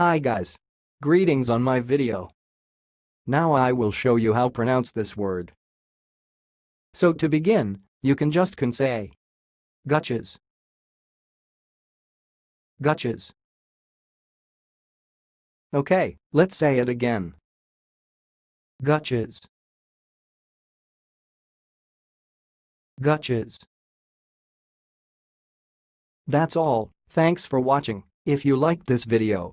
Hi guys. Greetings on my video. Now I will show you how pronounce this word. So to begin, you can just can say gutches gutches Okay, let's say it again. Gutches Gutches That's all, thanks for watching. If you liked this video,